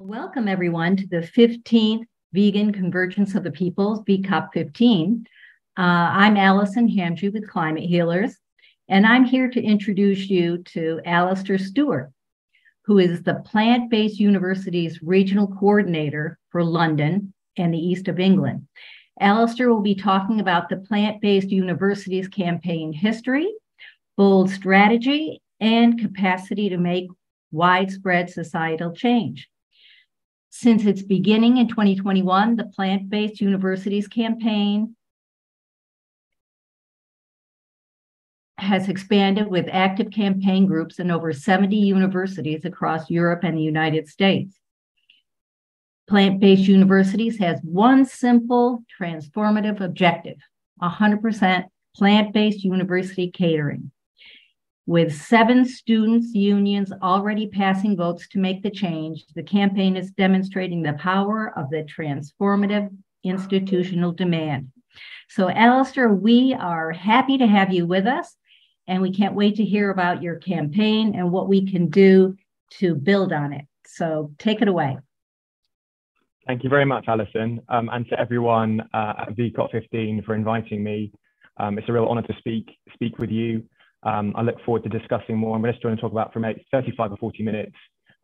Welcome, everyone, to the 15th Vegan Convergence of the Peoples, VCOP 15. Uh, I'm Allison Hamju with Climate Healers, and I'm here to introduce you to Alistair Stewart, who is the Plant Based University's regional coordinator for London and the East of England. Alistair will be talking about the Plant Based University's campaign history, bold strategy, and capacity to make widespread societal change. Since its beginning in 2021, the Plant Based Universities campaign has expanded with active campaign groups in over 70 universities across Europe and the United States. Plant based universities has one simple transformative objective 100% plant based university catering. With seven students' unions already passing votes to make the change, the campaign is demonstrating the power of the transformative institutional demand. So, Alistair, we are happy to have you with us, and we can't wait to hear about your campaign and what we can do to build on it. So, take it away. Thank you very much, Alison, um, and to everyone uh, at VCOP 15 for inviting me. Um, it's a real honor to speak speak with you. Um, I look forward to discussing more. I'm going to talk about for 35 or 40 minutes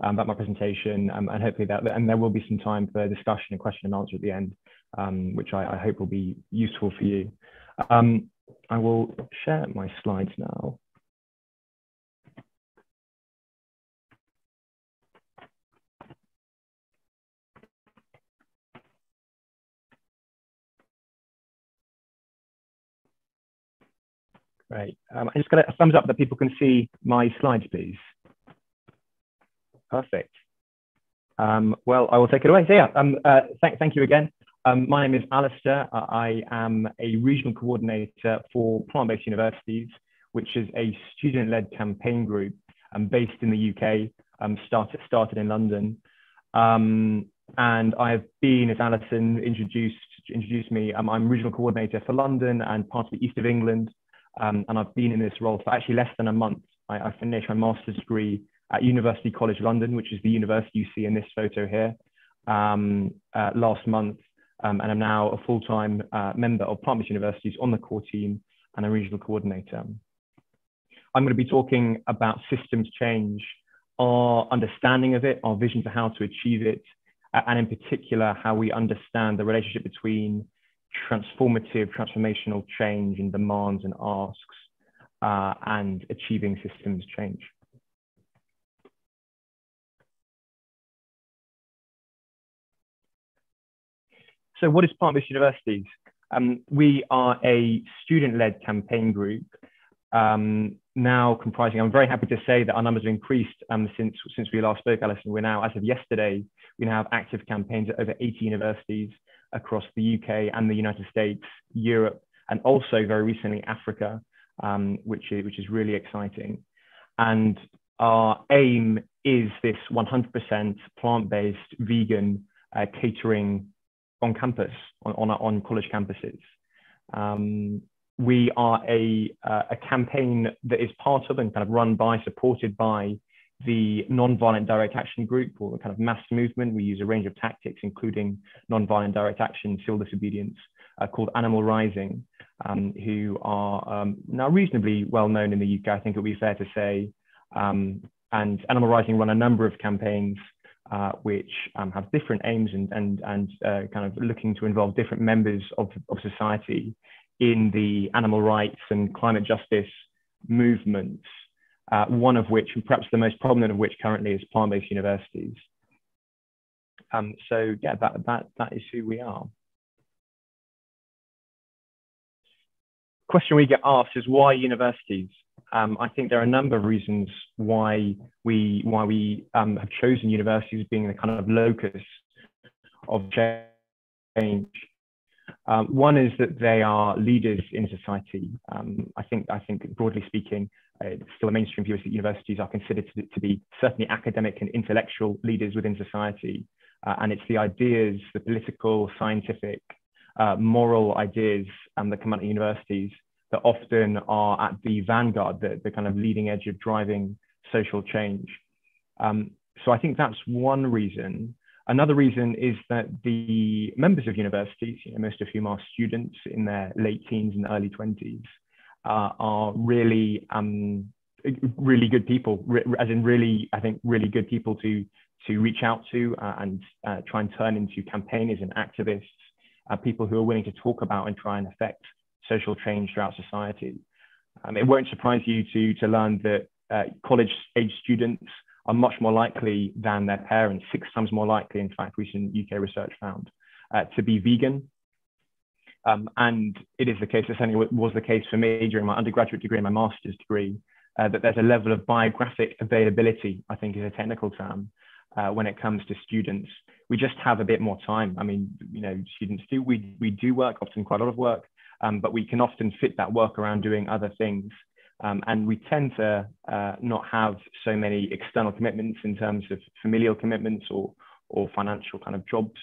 um, about my presentation, um, and hopefully that, and there will be some time for discussion and question and answer at the end, um, which I, I, hope will be useful for you. Um, I will share my slides now. Great. Um, I just got a thumbs up that people can see my slides, please. Perfect. Um, well, I will take it away. So yeah, um, uh, th thank you again. Um, my name is Alistair. Uh, I am a regional coordinator for Plant-Based Universities, which is a student-led campaign group um, based in the UK, um, started, started in London. Um, and I have been, as Alison introduced, introduced me, um, I'm regional coordinator for London and part of the East of England. Um, and I've been in this role for actually less than a month. I, I, finished my master's degree at University College London, which is the university you see in this photo here, um, uh, last month. Um, and I'm now a full-time uh, member of Plant-Based Universities on the core team and a regional coordinator. I'm going to be talking about systems change, our understanding of it, our vision for how to achieve it, and in particular, how we understand the relationship between transformative, transformational change in demands and asks uh, and achieving systems change. So what is Plant-Based Universities? Um, we are a student-led campaign group um, now comprising, I'm very happy to say that our numbers have increased um, since, since we last spoke, Alison. We're now, as of yesterday, we now have active campaigns at over 80 universities across the UK and the United States, Europe, and also very recently Africa, um, which, is, which is really exciting. And our aim is this 100% plant-based vegan uh, catering on campus, on, on, on college campuses. Um, we are a, uh, a campaign that is part of and kind of run by, supported by the non-violent direct action group or the kind of mass movement. We use a range of tactics, including non-violent direct action, civil disobedience, uh, called Animal Rising, um, who are um, now reasonably well known in the UK, I think it would be fair to say. Um, and Animal Rising run a number of campaigns uh, which um, have different aims and, and, and uh, kind of looking to involve different members of, of society in the animal rights and climate justice movements uh, one of which, and perhaps the most prominent of which currently is plant-based universities. Um, so yeah, that, that, that is who we are. Question we get asked is why universities? Um, I think there are a number of reasons why we why we um, have chosen universities being the kind of locus of change. Um, one is that they are leaders in society. Um, I think I think broadly speaking, uh, still a mainstream view is that universities are considered to, to, be certainly academic and intellectual leaders within society. Uh, and it's the ideas, the political, scientific, uh, moral ideas um, that come out of universities that often are at the vanguard, the, the kind of leading edge of driving social change. Um, so I think that's one reason. Another reason is that the members of universities, you know, most of whom are students in their late teens and early 20s, uh, are really, um, really good people, as in really, I think, really good people to, to reach out to uh, and uh, try and turn into campaigners and activists, uh, people who are willing to talk about and try and affect social change throughout society. Um, it won't surprise you to, to learn that uh, college age students are much more likely than their parents, six times more likely, in fact, recent UK research found, uh, to be vegan. Um, and it is the case, it certainly was the case for me during my undergraduate degree and my master's degree, uh, that there's a level of biographic availability, I think is a technical term, uh, when it comes to students. We just have a bit more time. I mean, you know, students do, we, we do work, often quite a lot of work, um, but we can often fit that work around doing other things. Um, and we tend to uh, not have so many external commitments in terms of familial commitments or, or financial kind of jobs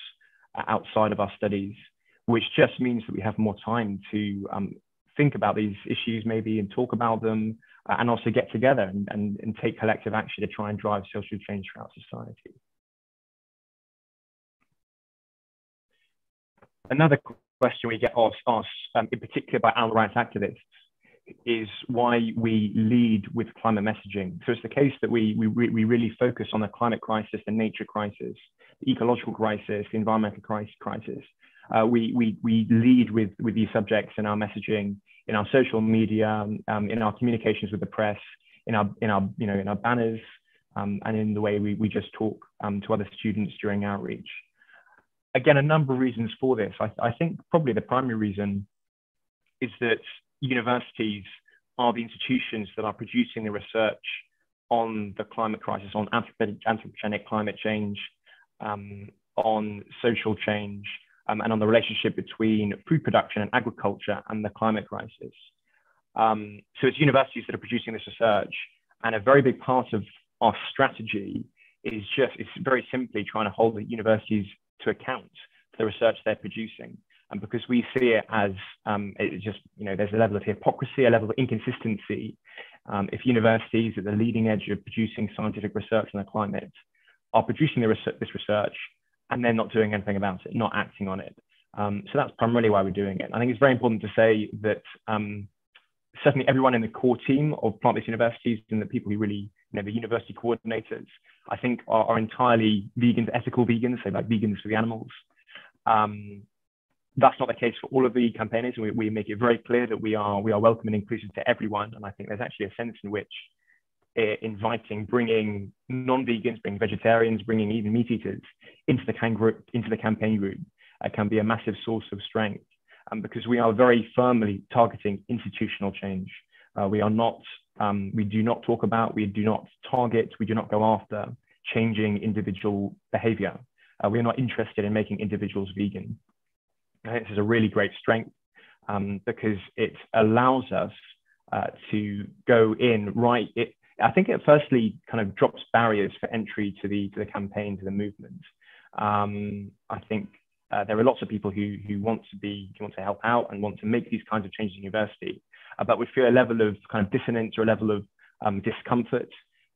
outside of our studies, which just means that we have more time to um, think about these issues maybe and talk about them uh, and also get together and, and, and take collective action to try and drive social change throughout society. Another question we get asked, asked um, in particular by animal rights activists is why we lead with climate messaging. So it's the case that we, we, we really focus on the climate crisis, the nature crisis, the ecological crisis, the environmental crisis. Uh, we, we, we lead with, with these subjects in our messaging, in our social media, um, in our communications with the press, in our, in our, you know, in our banners, um, and in the way we, we just talk um, to other students during outreach. Again, a number of reasons for this. I, I think probably the primary reason is that universities are the institutions that are producing the research on the climate crisis, on anthropogenic climate change, um, on social change, um, and on the relationship between food production and agriculture and the climate crisis. Um, so it's universities that are producing this research, and a very big part of our strategy is just, it's very simply trying to hold the universities to account for the research they're producing and because we see it as um, it just you know there's a level of hypocrisy, a level of inconsistency. Um, if universities at the leading edge of producing scientific research on the climate are producing research, this research and then not doing anything about it, not acting on it. Um, so that's primarily why we're doing it. I think it's very important to say that um, certainly everyone in the core team of plant-based universities and the people who really, you know, the university coordinators, I think are, are entirely vegans, ethical vegans, so like vegans for the animals. Um, that's not the case for all of the campaigners. We, we make it very clear that we are we are welcome and inclusive to everyone. And I think there's actually a sense in which inviting, bringing non-vegans, bringing vegetarians, bringing even meat eaters into the can group, into the campaign group uh, can be a massive source of strength. Um, because we are very firmly targeting institutional change. Uh, we are not, um, we do not talk about, we do not target, we do not go after changing individual behavior. Uh, we are not interested in making individuals vegan. I think this is a really great strength um, because it allows us uh, to go in right. It, I think it firstly kind of drops barriers for entry to the to the campaign to the movement. Um, I think uh, there are lots of people who who want to be who want to help out and want to make these kinds of changes in university, uh, but would feel a level of kind of dissonance or a level of um, discomfort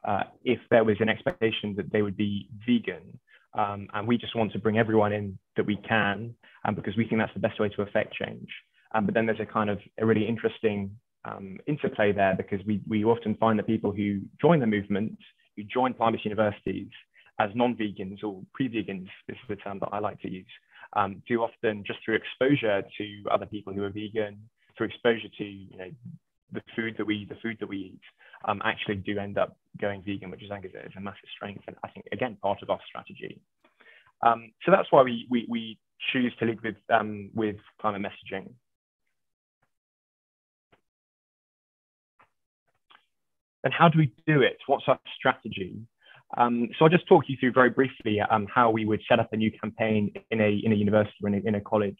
uh, if there was an expectation that they would be vegan. Um, and we just want to bring everyone in that we can um, because we think that's the best way to affect change. Um, but then there's a kind of a really interesting um, interplay there because we, we often find that people who join the movement, who join plant-based universities as non-vegans or pre-vegans, this is the term that I like to use, um, do often just through exposure to other people who are vegan, through exposure to you know the food that we the food that we eat, um, actually do end up going vegan, which is, I think is a massive strength and I think again part of our strategy. Um, so that's why we, we, we choose to lead with, um, with climate messaging. And how do we do it? What's our strategy? Um, so I'll just talk you through very briefly um, how we would set up a new campaign in a, in a university or in a, in a college,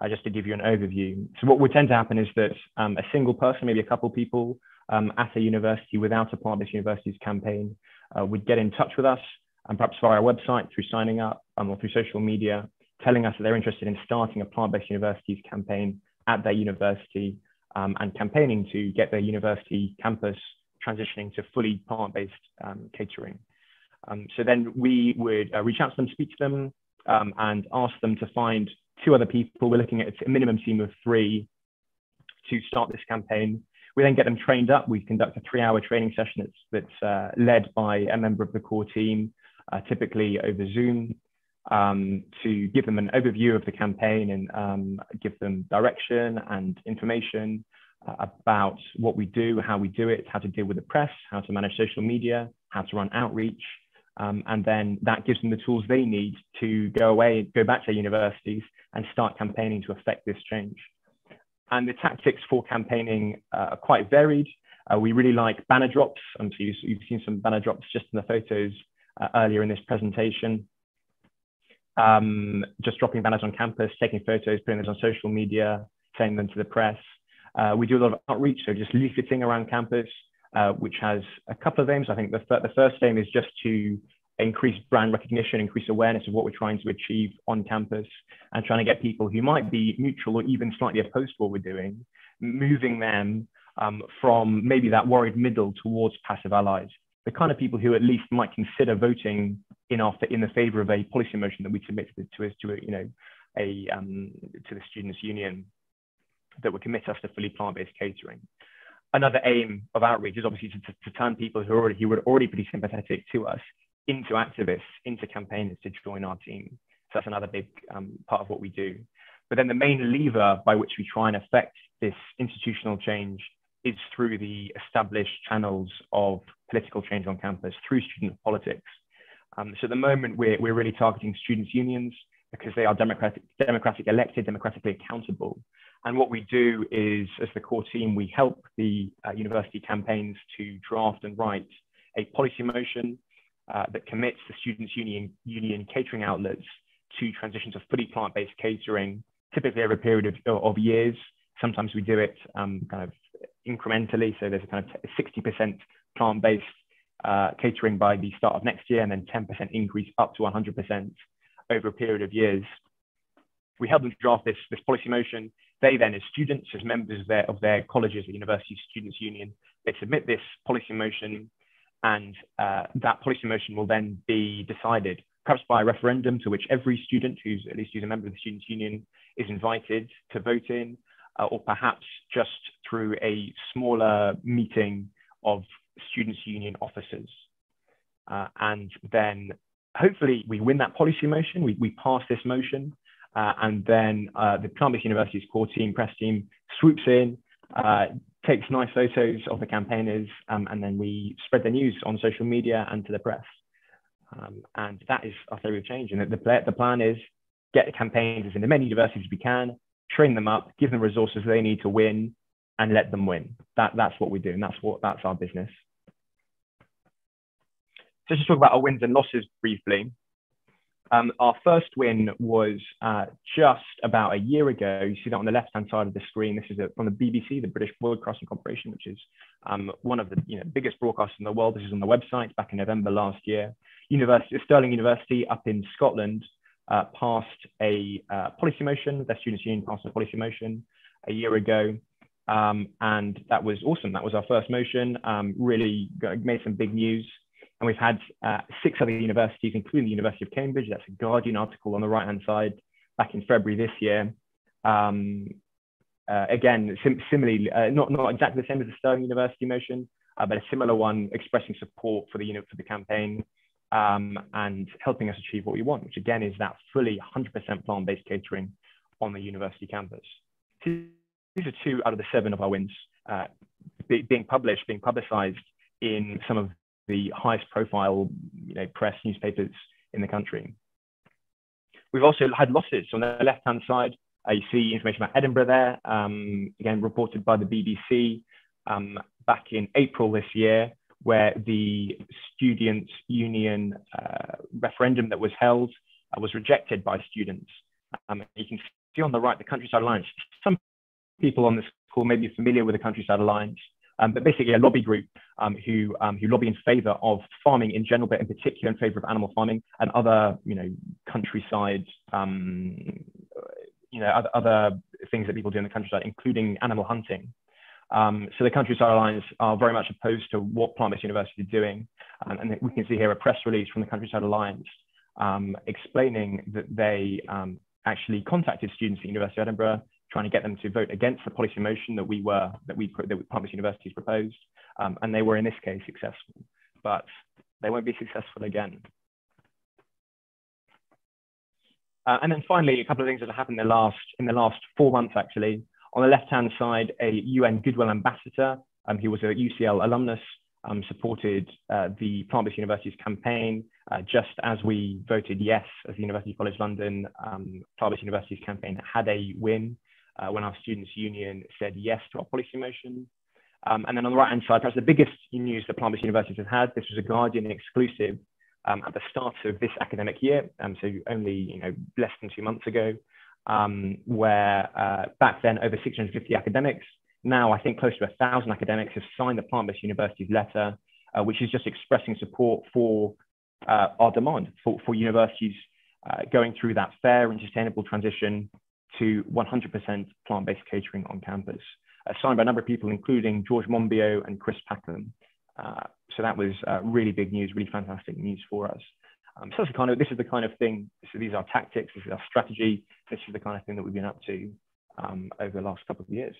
uh, just to give you an overview. So what would tend to happen is that um, a single person, maybe a couple people um, at a university without a plant-based universities campaign uh, would get in touch with us and perhaps via our website through signing up um, or through social media, telling us that they're interested in starting a plant-based universities campaign at their university um, and campaigning to get their university campus transitioning to fully plant-based um, catering. Um, so then we would uh, reach out to them, speak to them, um, and ask them to find two other people. We're looking at a minimum team of three to start this campaign. We then get them trained up. We conduct a three-hour training session that's, that's uh, led by a member of the core team, uh, typically over Zoom, um, to give them an overview of the campaign and um, give them direction and information about what we do, how we do it, how to deal with the press, how to manage social media, how to run outreach. Um, and then that gives them the tools they need to go away, go back to their universities and start campaigning to affect this change. And the tactics for campaigning uh, are quite varied. Uh, we really like banner drops. So you've, you've, seen some banner drops just in the photos uh, earlier in this presentation. Um, just dropping banners on campus, taking photos, putting those on social media, sending them to the press. Uh, we do a lot of outreach, so just leafleting around campus, uh, which has a couple of aims. I think the, the first aim is just to increase brand recognition, increase awareness of what we're trying to achieve on campus, and trying to get people who might be neutral or even slightly opposed to what we're doing, moving them um, from maybe that worried middle towards passive allies, the kind of people who at least might consider voting in our in the favour of a policy motion that we submitted to, to, to you know a um, to the students' union that would commit us to fully plant-based catering. Another aim of outreach is obviously to, to, to turn people who, are already, who were already pretty sympathetic to us into activists, into campaigners to join our team. So that's another big um, part of what we do. But then the main lever by which we try and affect this institutional change is through the established channels of political change on campus, through student politics. Um, so at the moment, we're, we're really targeting students' unions because they are democratic, democratic elected, democratically accountable. And what we do is, as the core team, we help the uh, university campaigns to draft and write a policy motion uh, that commits the students' union, union catering outlets to transition to fully plant-based catering, typically over a period of, of years. Sometimes we do it um, kind of incrementally, so there's a kind of 60% plant-based uh, catering by the start of next year, and then 10% increase up to 100% over a period of years. We help them draft this, this policy motion. They then, as students, as members of their, of their colleges, the University Students' Union, they submit this policy motion, and uh, that policy motion will then be decided, perhaps by a referendum to which every student who's at least who's a member of the Students' Union is invited to vote in, uh, or perhaps just through a smaller meeting of Students' Union officers. Uh, and then hopefully we win that policy motion, we, we pass this motion, uh, and then uh, the Columbia University's core team, press team, swoops in, uh, takes nice photos of the campaigners, um, and then we spread the news on social media and to the press. Um, and that is our theory of change. And the, the, plan is get the campaigners in as many universities as we can, train them up, give them resources they need to win, and let them win. That, that's what we do, and that's what that's our business. So let's just talk about our wins and losses briefly. Um, our first win was uh, just about a year ago. You see that on the left-hand side of the screen. This is a, from the BBC, the British Broadcasting Corporation, which is um, one of the you know, biggest broadcasters in the world. This is on the website back in November last year. University, Stirling University up in Scotland uh, passed a uh, policy motion. Their students' union passed a policy motion a year ago. Um, and that was awesome. That was our first motion. Um, really made some big news. And we've had uh, six other universities, including the University of Cambridge. That's a Guardian article on the right-hand side back in February this year. Um, uh, again, sim similarly, uh, not, not exactly the same as the Stirling University motion, uh, but a similar one expressing support for the, you know, for the campaign um, and helping us achieve what we want, which again is that fully 100% plant-based catering on the university campus. These are two out of the seven of our wins uh, being published, being publicized in some of the highest profile you know, press newspapers in the country. We've also had losses on the left-hand side. Uh, you see information about Edinburgh there, um, again, reported by the BBC um, back in April this year, where the students' union uh, referendum that was held uh, was rejected by students. Um, you can see on the right the Countryside Alliance. Some people on this call may be familiar with the Countryside Alliance um, but basically a lobby group um, who, um, who lobby in favor of farming in general, but in particular in favor of animal farming and other, you know, countryside, um, you know, other, other things that people do in the countryside, including animal hunting. Um, so the Countryside Alliance are very much opposed to what Plant-Based University is doing. Um, and we can see here a press release from the Countryside Alliance um, explaining that they um, actually contacted students at University of Edinburgh, trying to get them to vote against the policy motion that we were, that we, that Plant-Based Universities proposed. Um, and they were in this case successful, but they won't be successful again. Uh, and then finally, a couple of things that have happened in the last in the last four months, actually. On the left-hand side, a UN Goodwill Ambassador, um, he was a UCL alumnus, um, supported uh, the Plant-Based Universities campaign, uh, just as we voted yes as the University College London um, Plant-Based Universities campaign had a win uh, when our Students' Union said yes to our policy motion. Um, and then on the right-hand side, perhaps the biggest news that Plant-Based Universities has had, this was a Guardian exclusive um, at the start of this academic year, um, so only you know less than two months ago, um, where uh, back then over 650 academics, now I think close to a thousand academics have signed the plant-based universities letter, uh, which is just expressing support for uh, our demand for, for universities uh, going through that fair and sustainable transition to 100% plant-based catering on campus, uh, signed by a number of people, including George Monbiot and Chris Packham. Uh, so that was really big news, really fantastic news for us. Um, so kind of, this is the kind of thing, so these are tactics, this is our strategy, this is the kind of thing that we've been up to um, over the last couple of years.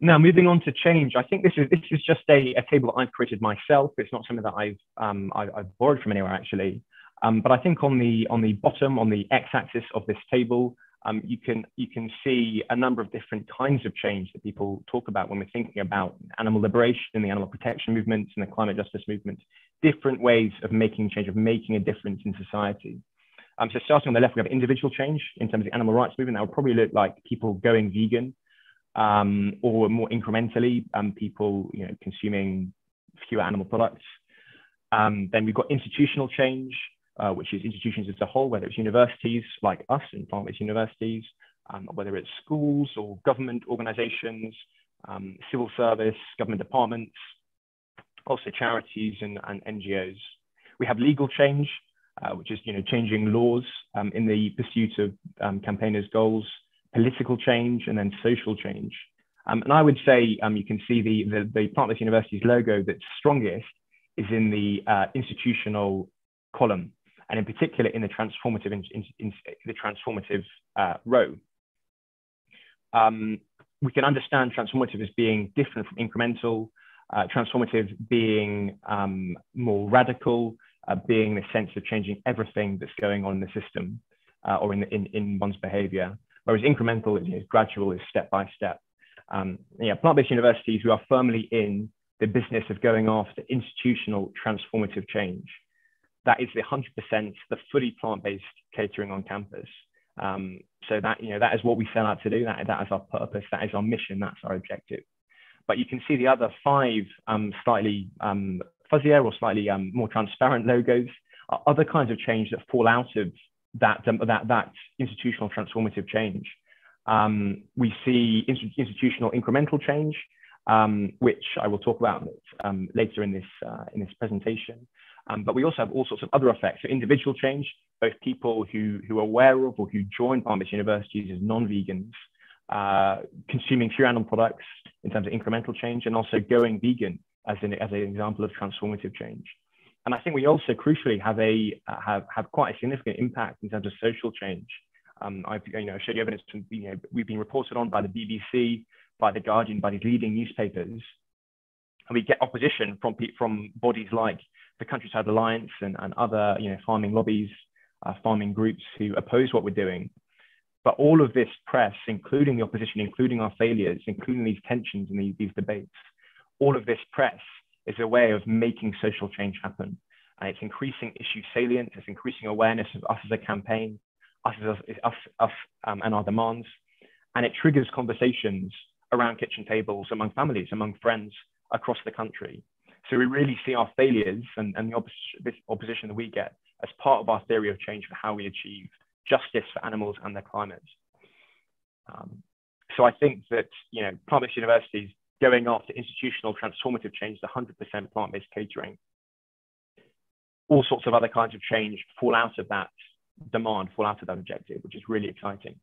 Now, moving on to change, I think this is this is just a, a table that I've created myself. It's not something that I've um, I, have borrowed from anywhere actually. Um, but I think on the on the bottom, on the x-axis of this table, um, you can you can see a number of different kinds of change that people talk about when we're thinking about animal liberation, the animal protection movements, and the climate justice movement. Different ways of making change, of making a difference in society. Um, so starting on the left, we have individual change in terms of the animal rights movement. That would probably look like people going vegan, um, or more incrementally, um, people you know consuming fewer animal products. Um, then we've got institutional change, uh, which is institutions as a whole, whether it's universities like us in plant-based universities, um, whether it's schools or government organizations, um, civil service, government departments, also charities and, and NGOs. We have legal change, uh, which is you know changing laws um, in the pursuit of um, campaigners' goals, political change, and then social change. Um, and I would say um, you can see the, the, the Plant-based University's logo that's strongest is in the uh, institutional column and in particular in the transformative, in, in, in the transformative uh, row. Um, we can understand transformative as being different from incremental, uh, transformative being um, more radical, uh, being the sense of changing everything that's going on in the system uh, or in, in, in one's behavior, whereas incremental is, is gradual, is step by step. Um, yeah, plant-based universities, we are firmly in the business of going after institutional transformative change that is the 100% the fully plant-based catering on campus. Um, so that you know that is what we set out to do. That that is our purpose. That is our mission. That's our objective. But you can see the other five um, slightly um, fuzzier or slightly um, more transparent logos are other kinds of change that fall out of that um, that that institutional transformative change. Um, we see institutional incremental change, which I will talk about later in this uh, in this presentation. Um, but we also have all sorts of other effects. So individual change, both people who, who are aware of or who join plant-based universities as non-vegans, uh, consuming fewer animal products in terms of incremental change, and also going vegan as an, as an example of transformative change. And I think we also crucially have a uh, have, have quite a significant impact in terms of social change. Um, I've you know showed you evidence from you know we've been reported on by the BBC, by the Guardian, by these leading newspapers, and we get opposition from from bodies like the Countryside Alliance and, and other you know, farming lobbies, uh, farming groups who oppose what we're doing. But all of this press, including the opposition, including our failures, including these tensions and these, these debates, all of this press is a way of making social change happen. And it's increasing issue salience, it's increasing awareness of us as a campaign, us, as, us, us um, and our demands. And it triggers conversations around kitchen tables among families, among friends across the country. So we really see our failures and, and the this opposition that we get as part of our theory of change for how we achieve justice for animals and their climate. Um, so I think that you know plant-based universities going after institutional transformative change to 100% plant-based catering, all sorts of other kinds of change fall out of that demand, fall out of that objective, which is really exciting.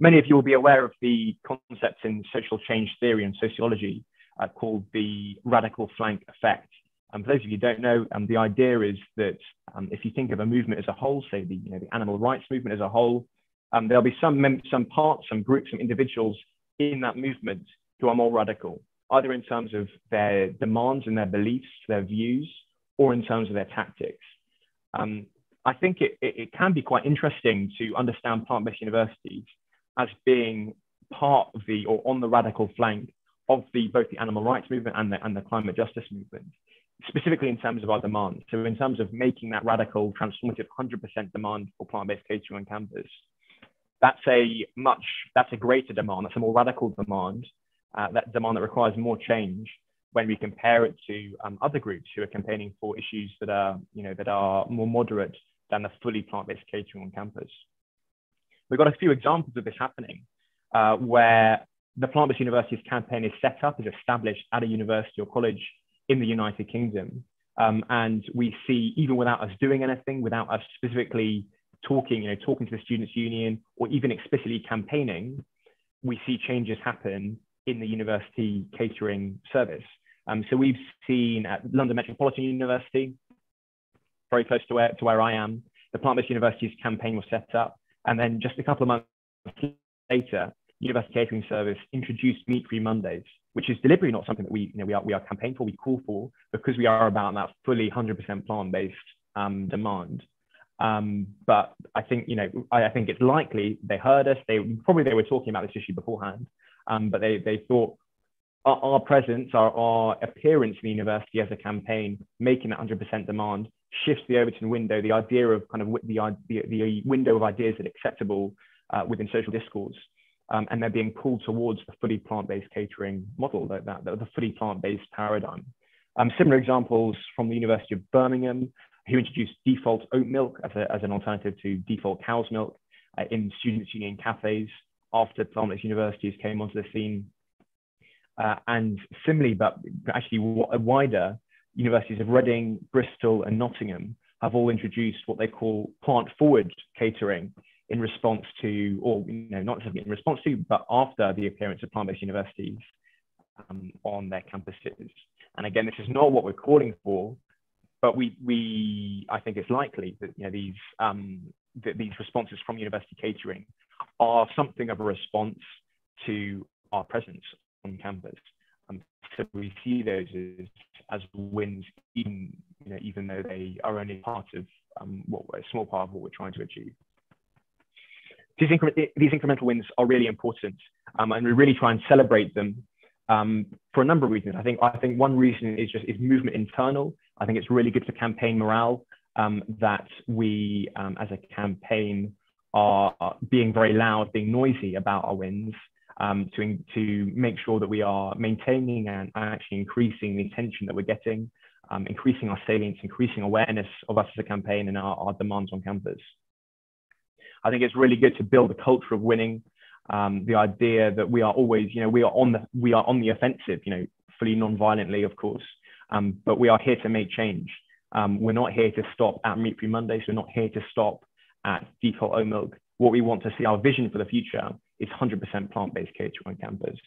many of you will be aware of the concepts in social change theory and sociology uh, called the radical flank effect. Um, for those of you who don't know, um, the idea is that um, if you think of a movement as a whole, say the, you know, the animal rights movement as a whole, um, there'll be some, some parts, some groups, some individuals in that movement who are more radical, either in terms of their demands and their beliefs, their views, or in terms of their tactics. Um, I think it, it, it, can be quite interesting to understand plant-based universities as being part of the or on the radical flank of the both the animal rights movement and the, and the climate justice movement, specifically in terms of our demand. So in terms of making that radical transformative 100% demand for plant-based catering on campus, that's a much, that's a greater demand, that's a more radical demand, uh, that demand that requires more change when we compare it to um, other groups who are campaigning for issues that are, you know, that are more moderate than the fully plant-based catering on campus. We've got a few examples of this happening uh, where the plant-based universities campaign is set up, is established at a university or college in the United Kingdom. Um, and we see, even without us doing anything, without us specifically talking, you know, talking to the Students' Union or even explicitly campaigning, we see changes happen in the university catering service. Um, so we've seen at London Metropolitan University, very close to where, to where I am, the plant-based universities campaign was set up. And then just a couple of months later, University Catering Service introduced meat-free Mondays, which is deliberately not something that we, you know, we are, we are campaigning for, we call for, because we are about that fully 100% plant-based um, demand. Um, but I think, you know, I, I, think it's likely they heard us. They probably they were talking about this issue beforehand, um, but they they thought our, our presence, our, our appearance in the university as a campaign, making that 100% demand, shifts the Overton window, the idea of kind of the, the, the window of ideas that acceptable uh, within social discourse. Um, and they're being pulled towards the fully plant-based catering model, that, that, the fully plant-based paradigm. Um, similar examples from the University of Birmingham, who introduced default oat milk as, a, as an alternative to default cow's milk uh, in students' union cafes after plant-based universities came onto the scene. Uh, and similarly, but actually wider, universities of Reading, Bristol, and Nottingham have all introduced what they call plant-forward catering in response to, or you know, not necessarily in response to, but after the appearance of plant-based universities um, on their campuses. And again, this is not what we're calling for, but we, we I think it's likely that you know, these, um, that these responses from university catering are something of a response to our presence on campus. Um, so we see those as, as wins, even, you know, even though they are only part of um, what a small part of what we're trying to achieve. These, incre these incremental wins are really important, um, and we really try and celebrate them um, for a number of reasons. I think I think one reason is just is movement internal. I think it's really good for campaign morale um, that we, um, as a campaign, are being very loud, being noisy about our wins, um, to, to make sure that we are maintaining and actually increasing the attention that we're getting, um, increasing our salience, increasing awareness of us as a campaign and our, our demands on campus. I think it's really good to build a culture of winning. Um, the idea that we are always, you know, we are on the we are on the offensive, you know, fully non-violently, of course, um, but we are here to make change. Um, we're not here to stop at Meat Free Mondays. We're not here to stop at default oat milk. What we want to see, our vision for the future, is 100% plant-based catering on campus.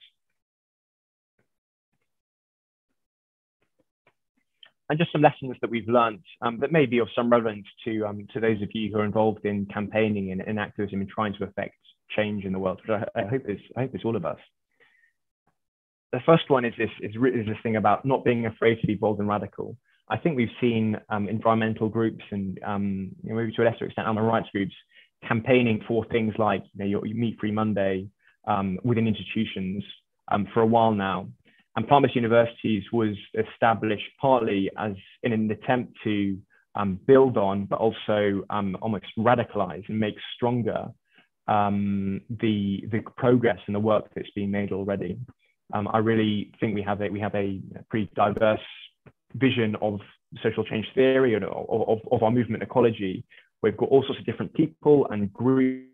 And just some lessons that we've learned um, that may be of some relevance to, um, to those of you who are involved in campaigning and, and activism and trying to affect change in the world, which I, I, hope is I hope it's all of us. The first one is this, is, is this thing about not being afraid to be bold and radical. I think we've seen um, environmental groups and um, you know, maybe to a lesser extent animal rights groups campaigning for things like you know, your, your Meat Free Monday um, within institutions um, for a while now. And plant-based universities was established partly as in an attempt to um, build on, but also um, almost radicalize and make stronger the, the progress and the work that's being made already. I really think we have a, we have a pretty diverse vision of social change theory and of, of, of our movement ecology. We've got all sorts of different people and groups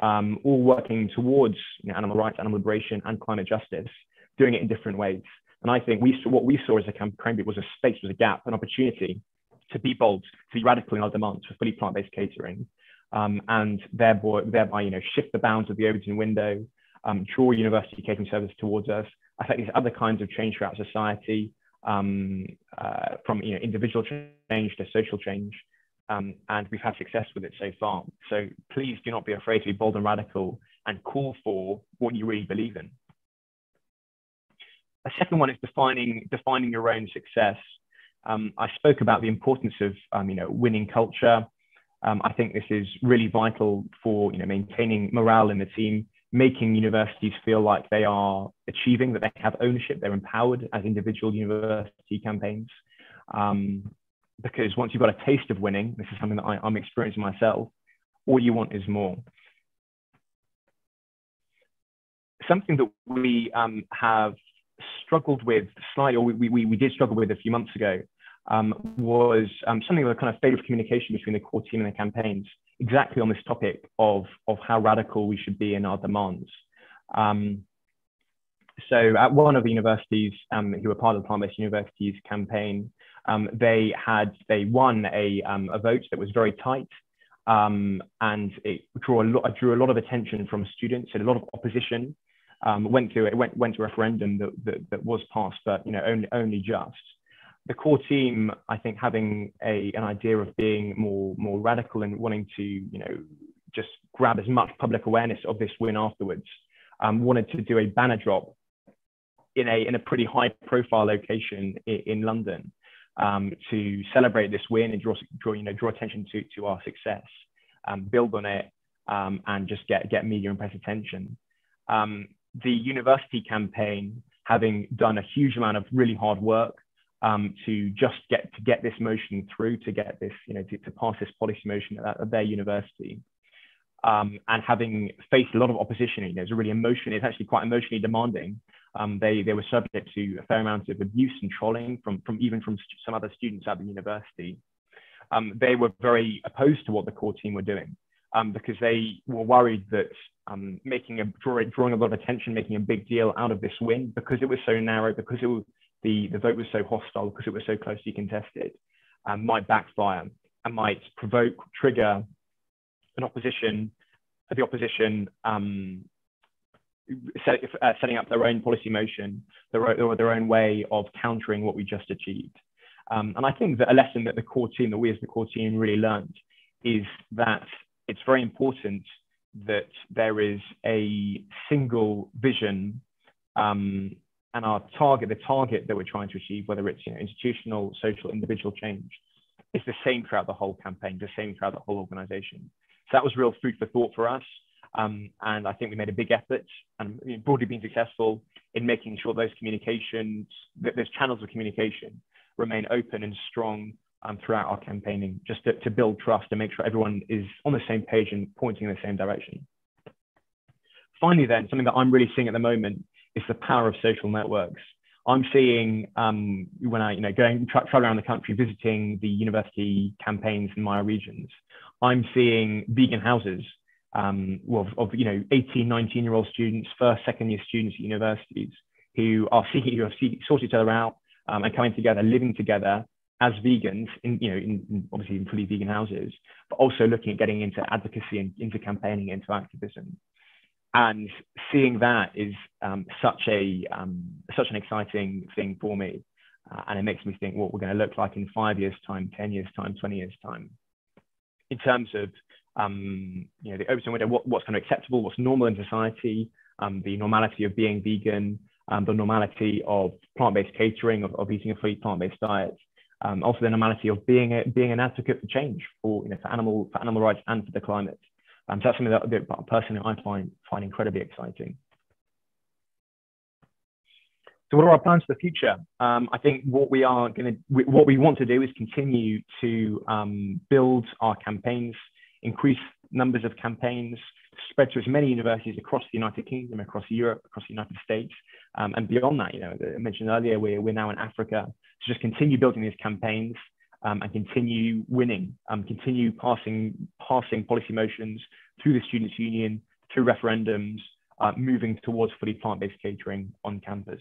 um, all working towards you know, animal rights, animal liberation, and climate justice, doing it in different ways. And I think we saw, what we saw as a campaign was a space, was a gap, an opportunity to be bold, to be radical in our demands for fully plant-based catering, um, and thereby, thereby, you know, shift the bounds of the Overton window, um, draw university catering service towards us, affect these other kinds of change throughout society, um, uh, from you know, individual change to social change. Um, and we've had success with it so far. So please do not be afraid to be bold and radical and call for what you really believe in. A second one is defining, defining your own success. Um, I spoke about the importance of um, you know, winning culture. Um, I think this is really vital for you know, maintaining morale in the team, making universities feel like they are achieving, that they have ownership, they're empowered as individual university campaigns. Um, because once you've got a taste of winning, this is something that I, I'm experiencing myself, all you want is more. Something that we um, have struggled with slightly, or we, we, we did struggle with a few months ago, um, was um, something of a kind of failure of communication between the core team and the campaigns, exactly on this topic of, of how radical we should be in our demands. Um, so at one of the universities um, who were part of the Plant-Based Universities campaign, um, they had, they won a, um, a vote that was very tight um, and it drew a, lot, drew a lot of attention from students and a lot of opposition. Um, went through it went went to referendum that, that, that was passed, but you know only only just. The core team, I think, having a an idea of being more more radical and wanting to you know just grab as much public awareness of this win afterwards, um, wanted to do a banner drop in a in a pretty high profile location in, in London um, to celebrate this win and draw, draw, you know, draw attention to, to our success, um, build on it, um, and just get, get media and press attention. Um, the university campaign, having done a huge amount of really hard work um, to just get to get this motion through, to get this, you know, to, to pass this policy motion at, at their university, um, and having faced a lot of opposition, you know, it's really emotion. It's actually quite emotionally demanding. Um, they they were subject to a fair amount of abuse and trolling from from even from some other students at the university. Um, they were very opposed to what the core team were doing um, because they were worried that um, making a drawing, drawing a lot of attention, making a big deal out of this win because it was so narrow, because it was the the vote was so hostile, because it was so closely contested, um, might backfire and might provoke trigger an opposition, the opposition um, set, uh, setting up their own policy motion, their, their own way of countering what we just achieved. Um, and I think that a lesson that the core team, that we as the core team really learned, is that it's very important that there is a single vision um, and our target, the target that we're trying to achieve, whether it's you know, institutional, social, individual change, is the same throughout the whole campaign, the same throughout the whole organization. So that was real food for thought for us. Um, and I think we made a big effort and broadly been successful in making sure those communications, that those channels of communication remain open and strong um, throughout our campaigning, just to, to build trust and make sure everyone is on the same page and pointing in the same direction. Finally, then, something that I'm really seeing at the moment is the power of social networks. I'm seeing um, when I, you know, going tra travel around the country, visiting the university campaigns in my regions, I'm seeing vegan houses um, of, of, you know, 18, 19 year old students, first, second year students at universities who are seeking, who have sorted each other out um, and coming together, living together as vegans in, you know, in, in, obviously in fully vegan houses, but also looking at getting into advocacy and into campaigning, into activism. And seeing that is um, such a um, such an exciting thing for me, uh, and it makes me think what we're going to look like in five years' time, ten years' time, twenty years' time in terms of um, you know the Overton window, what, what's kind of acceptable, what's normal in society, um, the normality of being vegan, um, the normality of plant-based catering, of, of eating a fully plant-based diet, um, also the normality of being a, being an advocate for change for you know for animal for animal rights and for the climate. Um, so that's something that, that personally I find find incredibly exciting. So what are our plans for the future? Um, I think what we are going to, what we want to do is continue to um, build our campaigns, increase numbers of campaigns, spread to as many universities across the United Kingdom, across Europe, across the United States, um, and beyond that. You know, I mentioned earlier we're we're now in Africa. So just continue building these campaigns um, and continue winning, um, continue passing passing policy motions through the Students' Union, through referendums, uh, moving towards fully plant-based catering on campus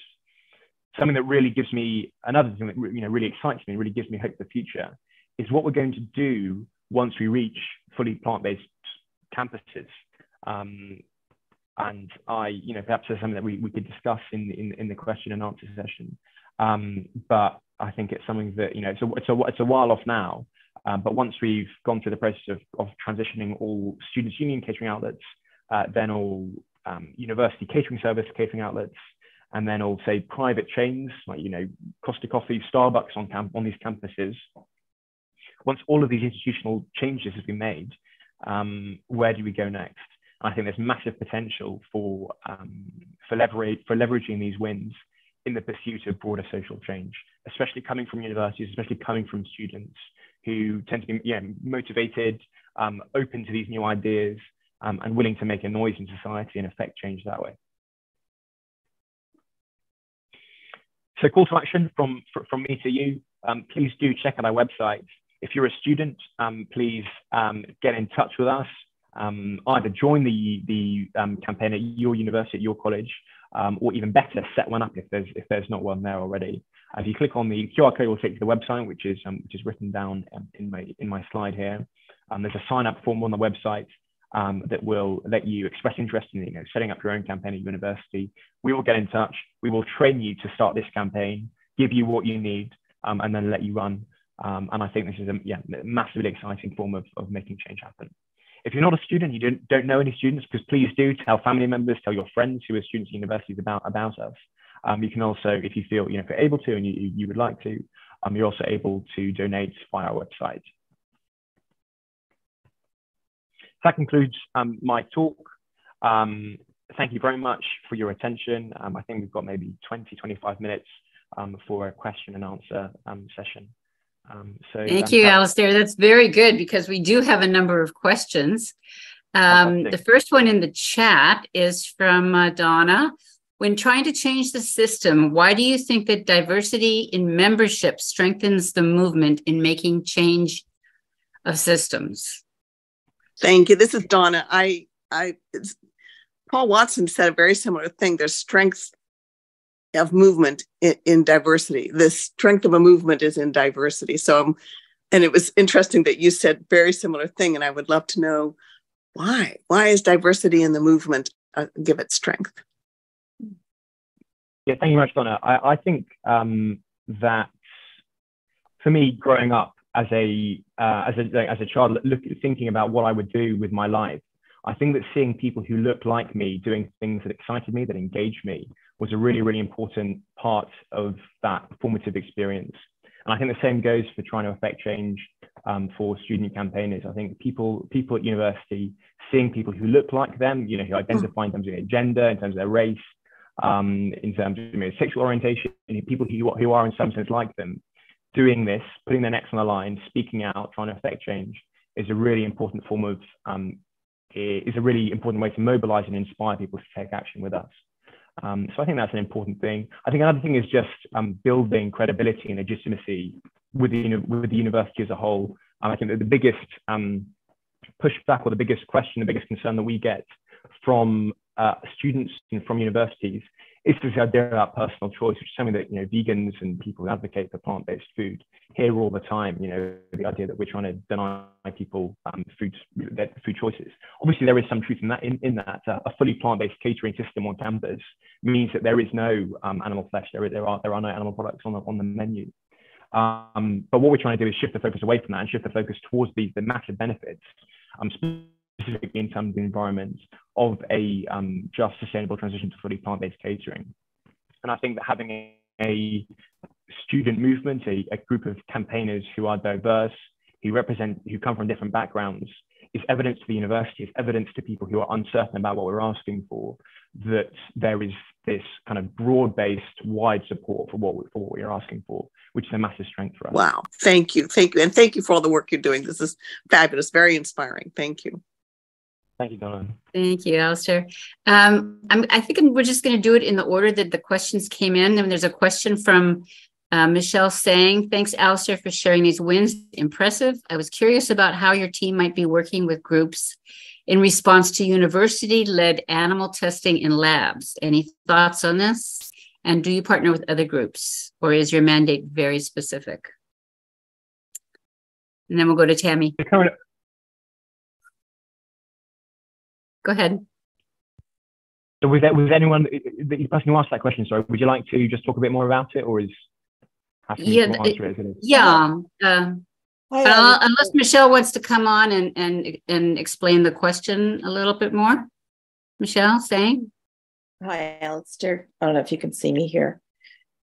something that really gives me another thing that you know really excites me, really gives me hope for the future, is what we're going to do once we reach fully plant-based campuses. Um, and I, you know, perhaps there's something that we, we could discuss in, in, in the question and answer session. Um, but I think it's something that, you know, it's a, it's a, it's a while off now. Um, but once we've gone through the process of, of transitioning all students' union catering outlets, uh, then all um, university catering service catering outlets, and then all say private chains like you know Costa Coffee, Starbucks on camp on these campuses. Once all of these institutional changes have been made, um, where do we go next? I think there's massive potential for um, for leverage for leveraging these wins in the pursuit of broader social change, especially coming from universities, especially coming from students who tend to be yeah, motivated, um, open to these new ideas, um, and willing to make a noise in society and affect change that way. So call to action from, from me to you, um, please do check out our website. If you're a student, um, please um, get in touch with us. Um, either join the, the campaign at your university, at your college, or even better, set one up if there's, if there's not one there already. If you click on the QR code, will take you to the website, which is, which is written down in, my, in my slide here. there's a sign up form on the website um, that will let you express interest in you know, setting up your own campaign at university. We will get in touch. We will train you to start this campaign, give you what you need, um, and then let you run. Um, and I think this is a yeah, massively exciting form of, of making change happen. If you're not a student, you don't, don't know any students, because please do tell family members, tell your friends who are students at universities about, about us. Um, you can also, if you feel, you know, if you're able to and you, you would like to, um, you're also able to donate via our website. That concludes um, my talk. Um, thank you very much for your attention. Um, I think we've got maybe 20, 25 minutes um, for a question and answer session. Um, so Thank you, Alistair. That's very good because we do have a number of questions. the first one in the chat is from uh, Donna. When trying to change the system, why do you think that diversity in membership strengthens the movement in making change of systems? Thank you. This is Donna. I, I, Paul Watson said a very similar thing. There's strengths of movement in, in, diversity. The strength of a movement is in diversity. So, um, and it was interesting that you said very similar thing. And I would love to know why. Why is diversity in the movement uh, give it strength? Yeah, thank you much, Donna. I, I think um, that for me, growing up, as a uh, as a as a child, look, thinking about what I would do with my life. I think that seeing people who look like me doing things that excited me, that engaged me, was a really really important part of that formative experience. And I think the same goes for trying to affect change um, for student campaigners. I think people people at university seeing people who look like them, you know, who identify in terms of their gender, in terms of their race, um, in terms of you know, sexual orientation, people who, who are in some sense like them, doing this, putting their necks on the line, speaking out, trying to affect change is a really important form of, um, is a really important way to mobilize and inspire people to take action with us. Um, so I think that's an important thing. I think another thing is just um, building credibility and legitimacy with the, with the university as a whole. And I think that the biggest um, pushback or the biggest question, the biggest concern that we get from uh, students and from universities it's this idea about personal choice, which is something that you know vegans and people who advocate for plant-based food hear all the time. You know, the idea that we're trying to deny people um, food their food choices. Obviously, there is some truth in that. In, in that, uh, a fully plant-based catering system on campus means that there is no um, animal flesh. There, there are there are no animal products on the on the menu. Um, but what we're trying to do is shift the focus away from that and shift the focus towards the, the massive benefits, um, terms of the environment, of a um, just sustainable transition to fully plant-based catering. And I think that having a, a student movement, a, a, group of campaigners who are diverse, who represent, who come from different backgrounds, is evidence to the university, is evidence to people who are uncertain about what we're asking for, that there is this kind of broad-based, wide support for what, we, for what we're asking for, which is a massive strength for us. Wow, thank you, thank you, and thank you for all the work you're doing. This is fabulous, very inspiring. Thank you. Thank you, Donna. Thank you, Alistair. Um, i think we're just going to do it in the order that the questions came in. And there's a question from uh, Michelle saying, thanks, Alistair, for sharing these wins. Impressive. I was curious about how your team might be working with groups in response to university-led animal testing in labs. Any thoughts on this? And do you partner with other groups or is your mandate very specific? And then we'll go to Tammy. Go ahead. So was, there, was anyone, the person who asked that question, sorry, would you like to just talk a bit more about it or is yeah, it, yeah. Uh, uh, unless Michelle wants to come on and, and, and explain the question a little bit more. Michelle, saying? Hi, Alistair. I don't know if you can see me here.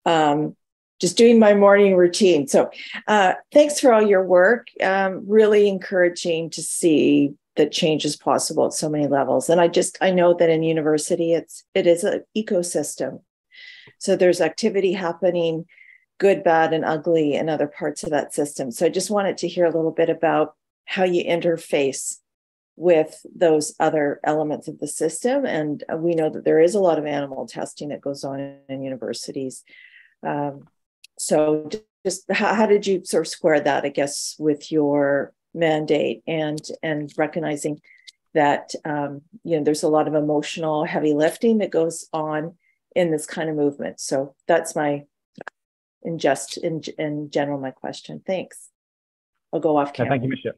Um, just doing my morning routine. So, uh, thanks for all your work. Um, really encouraging to see that change is possible at so many levels. And I just I know that in university, it's it is an ecosystem. So there's activity happening, good, bad, and ugly in other parts of that system. So I just wanted to hear a little bit about how you interface with those other elements of the system. And we know that there is a lot of animal testing that goes on in universities. Um, so just how, how, did you sort of square that, I guess, with your mandate and and recognizing that um, you know there's a lot of emotional heavy lifting that goes on in this kind of movement. So that's my in just in in general my question. Thanks. I'll go off camera. thank you, Michelle.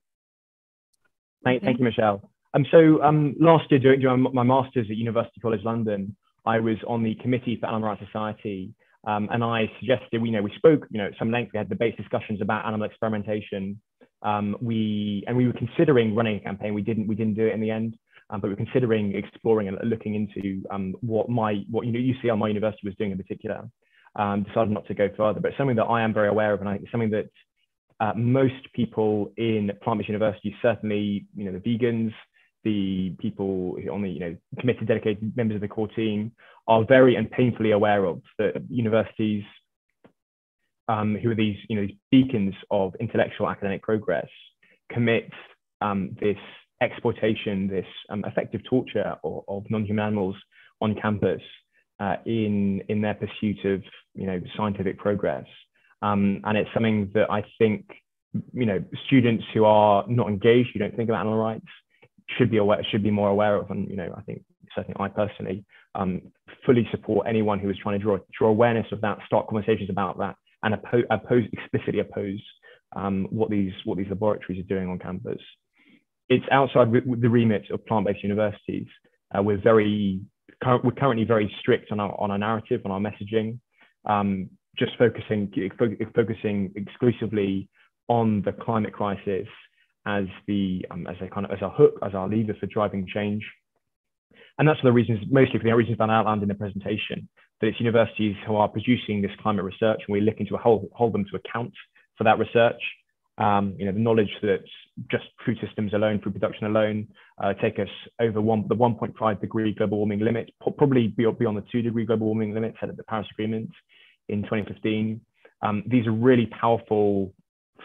Thank, thank you, Michelle. Um, so um, last year during, during my master's at University College London, I was on the committee for Animal Rights Society, um, and I suggested, we you know, we spoke, you know, at some length, we had debate discussions about animal experimentation. Um, we and we were considering running a campaign. We didn't, we didn't do it in the end, um, but we were considering exploring and looking into um, what my, what you know, UCL, my university was doing in particular. Um, decided not to go further, but something that I am very aware of, and I think something that uh, most people in plant-based universities, certainly you know the vegans, the people on the you know committed, dedicated members of the core team, are very and painfully aware of that universities, um, who are these you know these beacons of intellectual academic progress, commit um, this exploitation, this um, effective torture of, of non-human animals on campus uh, in in their pursuit of you know scientific progress. Um, and it's something that I think, you know, students who are not engaged, who don't think about animal rights, should be aware, should be more aware of. And, you know, I think certainly I personally um, fully support anyone who is trying to draw, draw awareness of that, start conversations about that, and oppose, oppose explicitly oppose um, what these what these laboratories are doing on campus. It's outside the remit of plant-based universities. Uh, we're very we're currently very strict on our on our narrative, on our messaging. Um, just focusing focusing exclusively on the climate crisis as the um, as a kind of as a hook as our lever for driving change and that's for the reasons mostly for the reasons that I outlined in the presentation that it's universities who are producing this climate research and we're looking to hold, hold them to account for that research um, you know the knowledge that just food systems alone food production alone uh, take us over one the 1.5 degree global warming limit probably beyond the two degree global warming limit set at the paris agreement in 2015. Um, these are really powerful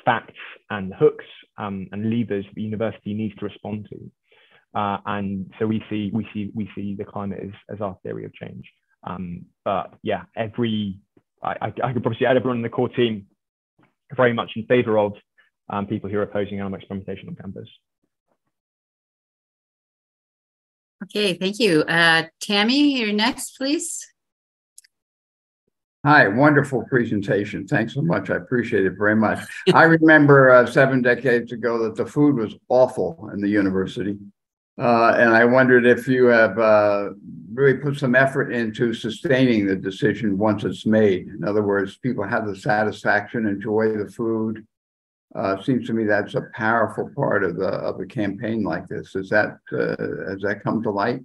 facts and hooks um, and levers the university needs to respond to. Uh, and so we see we see we see the climate as, as our theory of change. Um, but yeah, every I, I, I, could probably say everyone in the core team very much in favor of um, people who are opposing animal experimentation on campus. Okay, thank you. Uh, Tammy, you're next, please. Hi, wonderful presentation. Thanks so much. I appreciate it very much. I remember uh, seven decades ago that the food was awful in the university. Uh, and I wondered if you have uh, really put some effort into sustaining the decision once it's made. In other words, people have the satisfaction, enjoy the food. Uh, seems to me that's a powerful part of the of a campaign like this. Is that uh, has that come to light?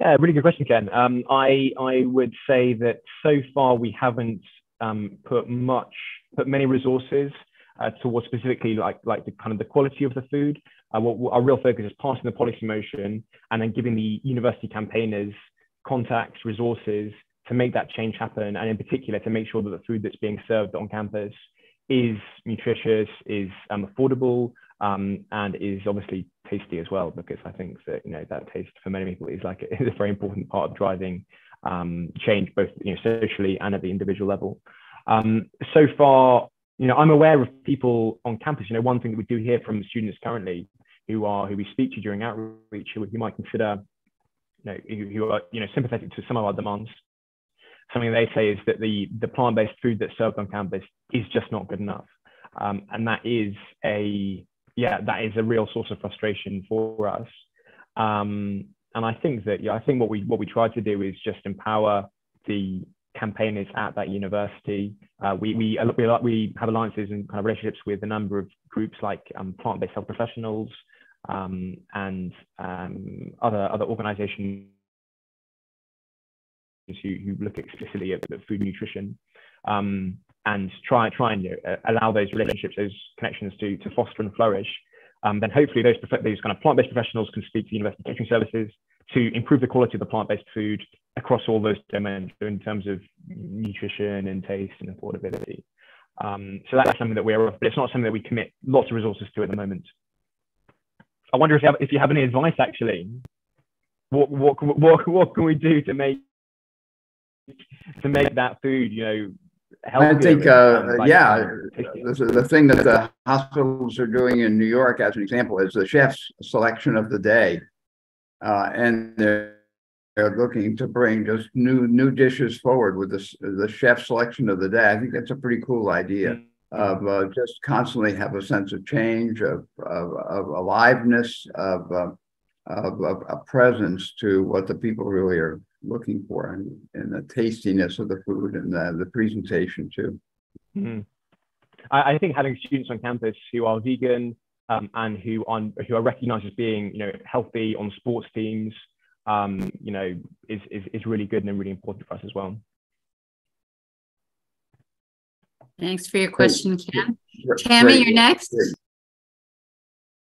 Yeah, really good question, Ken. Um, I I would say that so far we haven't um, put much, put many resources uh, towards specifically like like the kind of the quality of the food. Uh, what, our real focus is passing the policy motion and then giving the university campaigners contacts, resources to make that change happen, and in particular to make sure that the food that's being served on campus is nutritious, is um, affordable, um, and is obviously tasty as well because I think that you know that taste for many people is like is a very important part of driving um, change both you know socially and at the individual level. Um, so far, you know, I'm aware of people on campus. You know, one thing that we do hear from students currently who are who we speak to during outreach who you might consider you know who are you know sympathetic to some of our demands. Something they say is that the the plant-based food that's served on campus is just not good enough, um, and that is a yeah, that is a real source of frustration for us. Um, and I think that, yeah, I think what we what we try to do is just empower the campaigners at that university. Uh, we, we, we, we have alliances and kind of relationships with a number of groups like um, plant-based health professionals um, and um, other, other organizations who, who look explicitly at, at food nutrition um, and try, try and uh, allow those relationships, those connections to, to foster and flourish. Um, then hopefully those, those kind of plant-based professionals can speak to the university catering services to improve the quality of the plant-based food across all those domains in terms of nutrition and taste and affordability. Um, so that's something that we're but it's not something that we commit lots of resources to at the moment. I wonder if you have, if you have any advice actually. What, what, what, what can we do to make to make that food, you know, I think, uh, yeah, the, the thing that the hospitals are doing in New York, as an example, is the chef's selection of the day, uh, and they're, they're looking to bring just new new dishes forward with the the chef selection of the day. I think that's a pretty cool idea. Mm-hmm. Of uh, just constantly have a sense of change, of of, of aliveness, of, uh, of, a presence to what the people really are looking for and, and the tastiness of the food and the, the presentation too. Mm-hmm. I, I, think having students on campus who are vegan um, and who on who are recognized as being you know healthy on sports teams, um, you know, is, is is really good and really important for us as well. Thanks for your question, Cam. Tammy, you're next.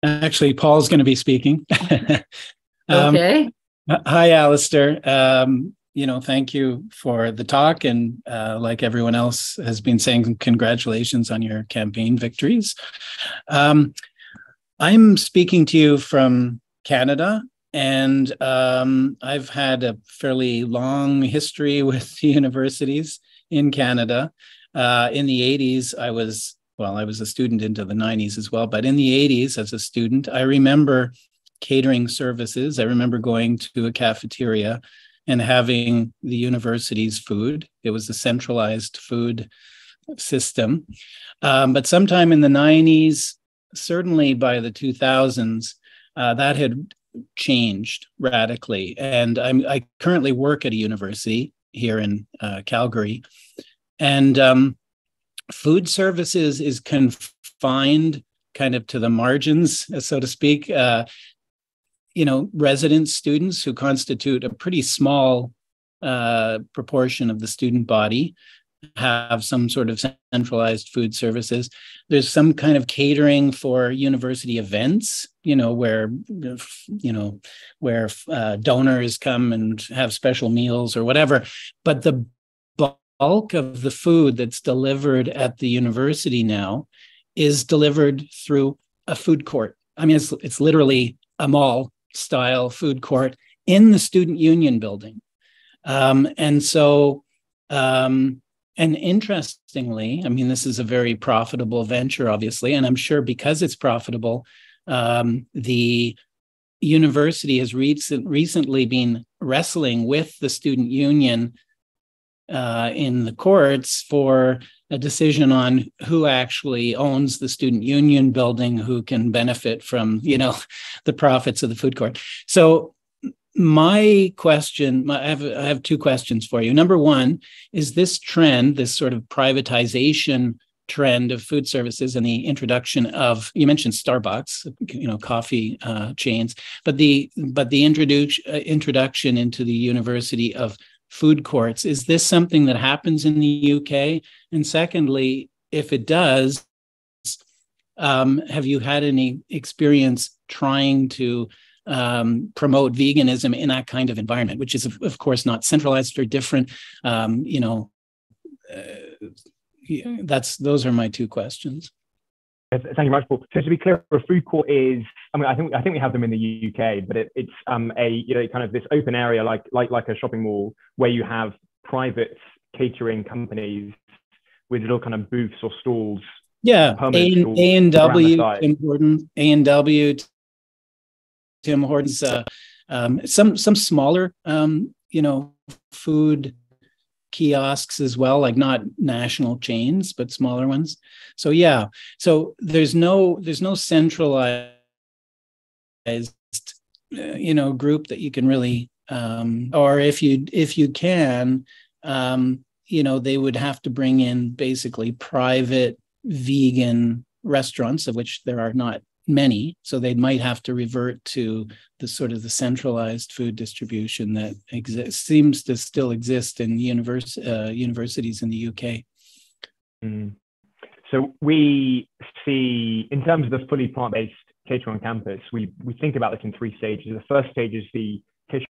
Actually, Paul's going to be speaking. um, okay. Hi, Alistair. Um, you know, thank you for the talk. And uh, like everyone else has been saying, congratulations on your campaign victories. Um, I'm speaking to you from Canada, and um, I've had a fairly long history with universities in Canada. Uh, in the 80s, I was, well, I was a student into the 90s as well, but in the 80s, as a student, I remember catering services. I remember going to a cafeteria and having the university's food. It was a centralized food system. Um, but sometime in the 90s, certainly by the 2000s, uh, that had changed radically. And I'm, i currently work at a university here in uh, Calgary. And um, food services is confined kind of to the margins, so to speak. Uh, you know, resident students who constitute a pretty small uh, proportion of the student body have some sort of centralized food services. There's some kind of catering for university events, you know, where you know where uh, donors come and have special meals or whatever. But the bulk of the food that's delivered at the university now is delivered through a food court. I mean, it's it's literally a mall style food court in the student union building. Um, and so, um, and interestingly, I mean, this is a very profitable venture, obviously, and I'm sure because it's profitable, um, the university has recent, recently been wrestling with the student union uh, in the courts for a decision on who actually owns the student union building, who can benefit from you know the profits of the food court. So my question, my, I have I have two questions for you. Number one is this trend, this sort of privatization trend of food services and the introduction of you mentioned starbucks you know coffee uh, chains but the but the introduction uh, introduction into the university of food courts. Is this something that happens in the UK? And secondly, if it does, um, have you had any experience trying to um, promote veganism in that kind of environment, which is, of, of course, not centralized or different? Um, you know, uh, that's those are my two questions. Thank you very much, Paul. So to be clear, a food court is, I mean, I think I think we have them in the UK, but it, it's um, a you know kind of this open area like like like a shopping mall where you have private catering companies with little kind of booths or stalls. Yeah, A and W, Tim Horton, A and W, Tim Hortons, uh, um, some some smaller, um, you know, food kiosks as well, like not national chains, but smaller ones. So yeah, so there's no there's no centralized uh, you know group that you can really um, or if you if you can um, you know they would have to bring in basically private vegan restaurants of which there are not many so they might have to revert to the sort of the centralized food distribution that exists seems to still exist in univers- uh, universities in the uk mm. so we see in terms of the fully plant-based catering on campus we we think about this in three stages the first stage is the catering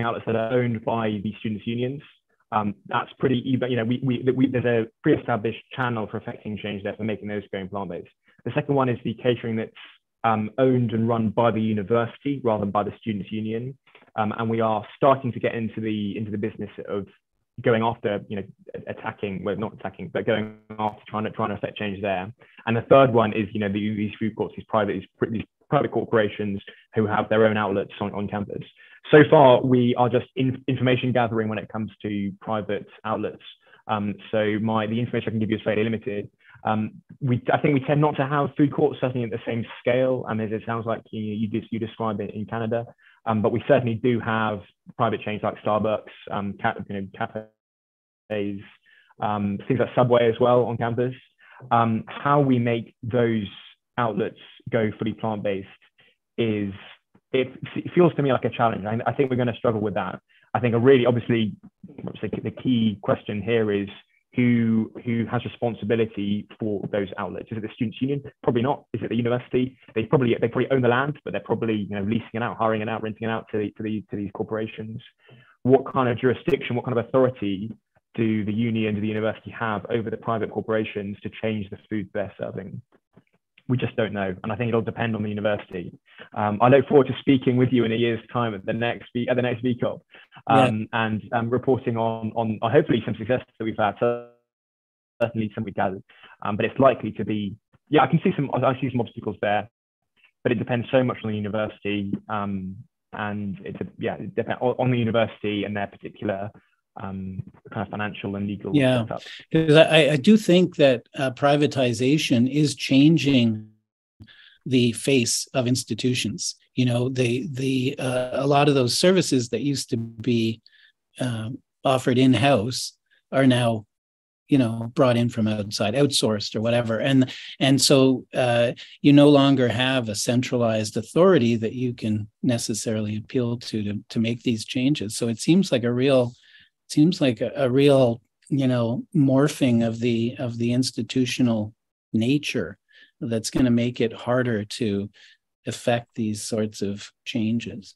outlets that are owned by the students unions um, that's pretty. You know, we, we, we, there's a pre-established channel for affecting change there for making those going plant-based. The second one is the catering that's um, owned and run by the university rather than by the students' union, um, and we are starting to get into the into the business of going after, you know, attacking, well, not attacking, but going after trying to trying to affect change there. And the third one is, you know, the, these food courts, these private these, these private corporations who have their own outlets on, on campus. So far, we are just in, information gathering when it comes to private outlets. Um, so my the information I can give you is fairly limited. Um, we I think we tend not to have food courts certainly at the same scale, and as it sounds like you you, you describe it in Canada. Um, but we certainly do have private chains like Starbucks, um, you know, cafes, um, things like Subway as well on campus. Um, how we make those outlets go fully plant-based is it, it, feels to me like a challenge. I, I think we're going to struggle with that. I think a really obviously, obviously the key question here is who who has responsibility for those outlets? Is it the students' union? Probably not. Is it the university? They probably they probably own the land, but they're probably you know leasing it out, hiring it out, renting it out to the, to the to these corporations. What kind of jurisdiction, what kind of authority do the union, do the university have over the private corporations to change the food they're serving? We just don't know. And I think it'll depend on the university. Um, I look forward to speaking with you in a year's time at the next at the next VCOP um, yeah. and um, reporting on, on, on hopefully some success that we've had. Certainly some we gathered, um, but it's likely to be yeah. I can see some I see some obstacles there, but it depends so much on the university um, and it's a, yeah it depends on the university and their particular um, kind of financial and legal yeah. because I, I, do think that uh, privatization is changing the face of institutions. You know the the uh, a lot of those services that used to be uh, offered in house are now you know brought in from outside outsourced or whatever. And and so uh, you no longer have a centralized authority that you can necessarily appeal to to to make these changes. So it seems like a real seems like a, a real you know morphing of the of the institutional nature that's going to make it harder to affect these sorts of changes.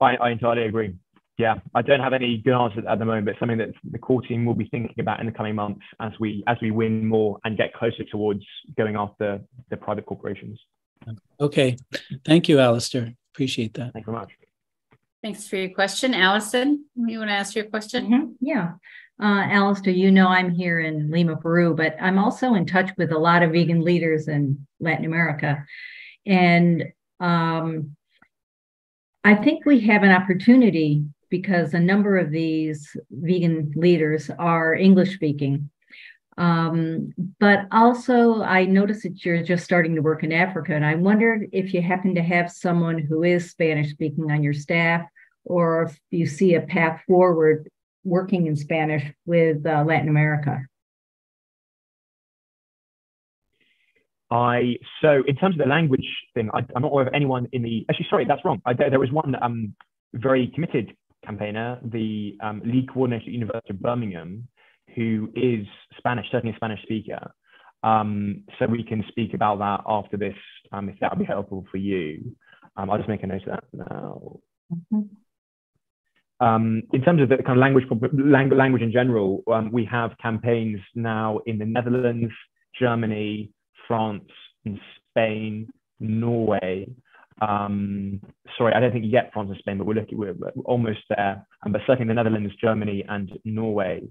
I, I entirely agree. Yeah i don't have any good answers at the moment but something that the core team will be thinking about in the coming months as we as we win more and get closer towards going after the private corporations. Okay. Thank you Alistair. Appreciate that. Thank you very much Thanks for your question. Allison, you want to ask your question? Mm-hmm. Yeah. Uh, Alistair, you know I'm here in Lima, Peru, but I'm also in touch with a lot of vegan leaders in Latin America. And um, I think we have an opportunity because a number of these vegan leaders are English speaking. Um, but also, I noticed that you're just starting to work in Africa, and I wondered if you happen to have someone who is Spanish speaking on your staff, or if you see a path forward working in Spanish with uh, Latin America. I so in terms of the language thing, I, am not aware of anyone in the. Actually, sorry, that's wrong. I, there, there was one um, very committed campaigner, the um, lead coordinator at the University of Birmingham, who is Spanish, certainly a Spanish speaker. Um, so we can speak about that after this, um, if that would be helpful for you. Um, I'll just make a note of that now. Mm-hmm. Um, in terms of the kind of language, language in general, um, we have campaigns now in the Netherlands, Germany, France, and Spain, Norway. Um, sorry, I don't think yet France and Spain, but we're looking, we're, we're almost there. Um, but certainly the Netherlands, Germany, and Norway.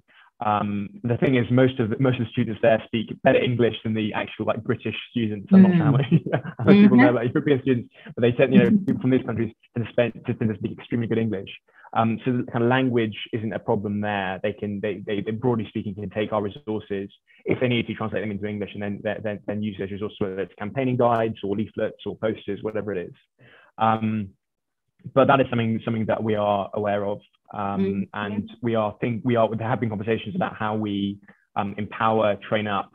Um, the thing is, most of the, most of the students there speak better English than the actual like British students. I'm not sure how many, people know about European students, but they tend, you know, people from these countries tend to, spend, tend to speak extremely good English. Um, so the kind of language isn't a problem there. They can, they, they, they, broadly speaking, can take our resources if they need to translate them into English, and then then, then use those resources, whether it's campaigning guides or leaflets or posters, whatever it is. Um, but that is something something that we are aware of, um, mm-hmm. and we are think we are there have been conversations about how we um, empower, train up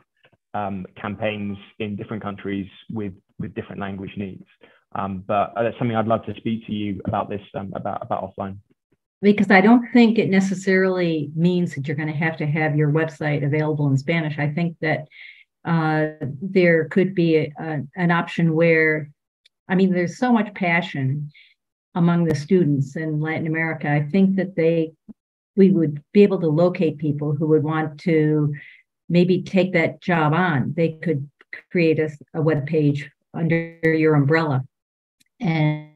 um, campaigns in different countries with with different language needs. Um, but that's something I'd love to speak to you about this um, about about offline. Because I don't think it necessarily means that you're going to have to have your website available in Spanish. I think that uh, there could be a, a, an option where, I mean, there's so much passion among the students in Latin America. I think that they we would be able to locate people who would want to maybe take that job on. They could create a, a web page under your umbrella. And,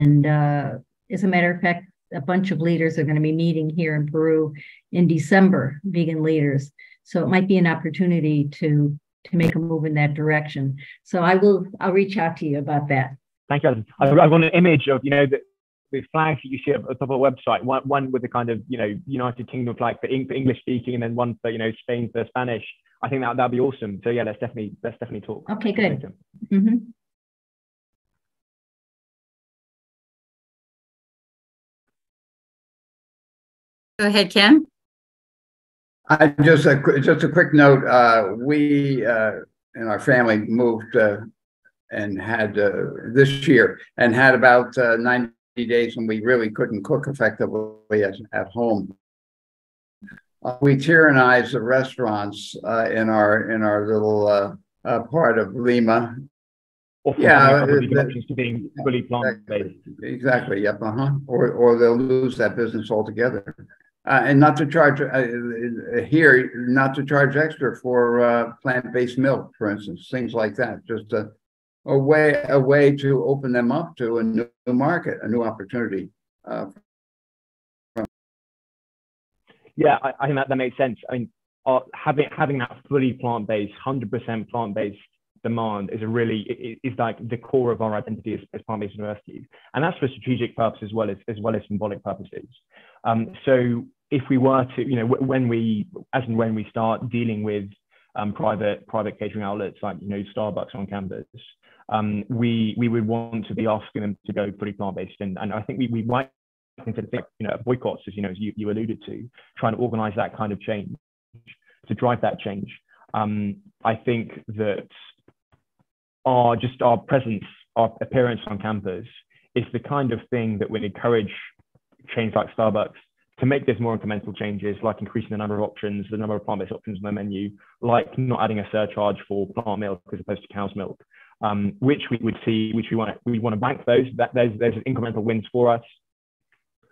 and uh, as a matter of fact, a bunch of leaders are going to be meeting here in Peru in December, vegan leaders. So it might be an opportunity to to make a move in that direction. So I will I'll reach out to you about that. Thank you. I've got an image of you know the, the flags that you see at the top of the website. One, one with the kind of you know United Kingdom flag for, for English speaking, and then one for you know Spain for Spanish. I think that that'd be awesome. So yeah, let's definitely let's definitely talk. Okay, good. Mm-hmm. Go ahead, Ken. I just a just a quick note. Uh, we uh, in our family moved uh, and had uh, this year and had about uh, ninety days when we really couldn't cook effectively at, at home. Uh, we tyrannized the restaurants in our in our little part of Lima yeah, to being fully plant based. Exactly. Yep. Uh huh. Or or they'll lose that business altogether uh, and not to charge uh, uh, here, not to charge extra for uh, plant-based milk, for instance, things like that. Just a, a way a way to open them up to a new market, a new opportunity. Uh, yeah, I, I, think that, that makes sense. I mean, uh, having having that fully plant-based, hundred percent plant-based demand is a really is like the core of our identity as, as plant-based universities, and that's for strategic purposes as well as as well as symbolic purposes. Um, so if we were to, you know, when we, as and when we start dealing with um, private private catering outlets like, you know, Starbucks on campus, um, we we would want to be asking them to go pretty plant based, and, and I think we we might consider think, you know boycotts, as you know, as you, you alluded to, trying to organise that kind of change to drive that change. Um, I think that our just our presence, our appearance on campus is the kind of thing that would encourage chains like Starbucks to make this more incremental changes, like increasing the number of options, the number of plant-based options on the menu, like not adding a surcharge for plant milk as opposed to cow's milk, um, which we would see, which we want to we want to bank those. That there's there's incremental wins for us,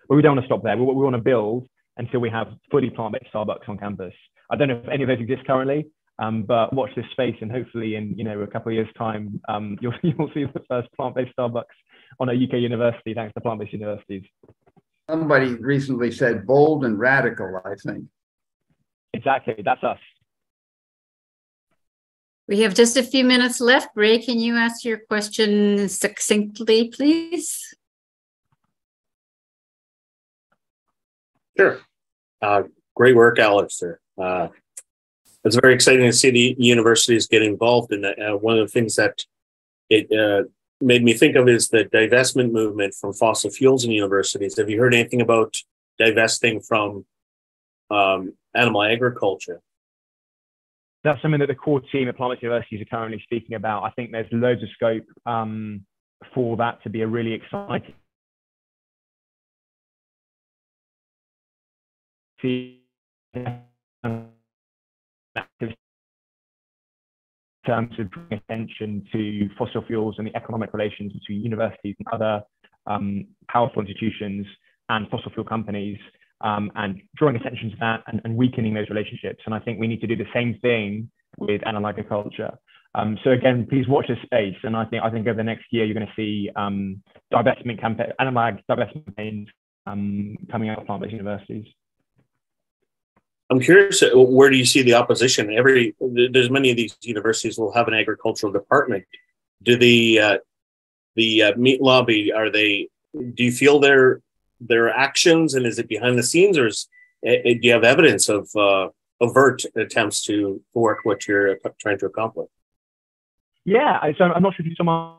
but we don't want to stop there. We, we want to build until we have fully plant-based Starbucks on campus. I don't know if any of those exist currently, um, but watch this space, and hopefully in you know a couple of years' time, um, you'll you'll see the first plant-based Starbucks on a UK university, thanks to plant-based universities somebody recently said bold and radical, I think. Exactly. That's us. We have just a few minutes left. Ray, can you ask your question succinctly, please? Sure. Uh, great work, Alistair. Uh, it's very exciting to see the universities get involved in that. Uh, one of the things that it uh, made me think of is the divestment movement from fossil fuels in universities. Have you heard anything about divesting from um, animal agriculture? That's something that the core team at Plant Universities are currently speaking about. I think there's loads of scope um, for that to be a really exciting terms of drawing attention to fossil fuels and the economic relations between universities and other um, powerful institutions and fossil fuel companies, um, and drawing attention to that and, and, weakening those relationships. And I think we need to do the same thing with animal agriculture. Um, so again, please watch this space. And I think I think over the next year you're going to see um, divestment campaign, divestment campaigns um, coming out of plant-based universities. I'm curious, uh, where do you see the opposition? Every there's many of these universities will have an agricultural department. Do the uh, the uh, meat lobby are they? Do you feel their their actions and is it behind the scenes or is, do you have evidence of uh, overt attempts to thwart what you're trying to accomplish? Yeah, so I'm not sure if you saw